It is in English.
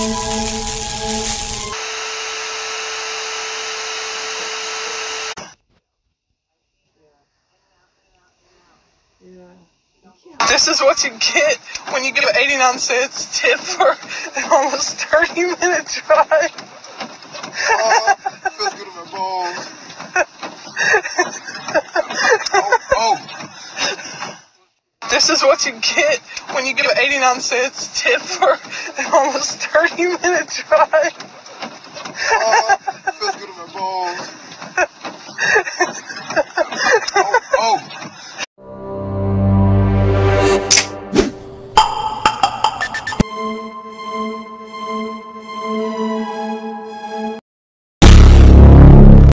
This is what you get when you give 89 cents tip for an almost 30 minute drive. This is what you get when you give 89 cents tip for an almost 30 minute drive.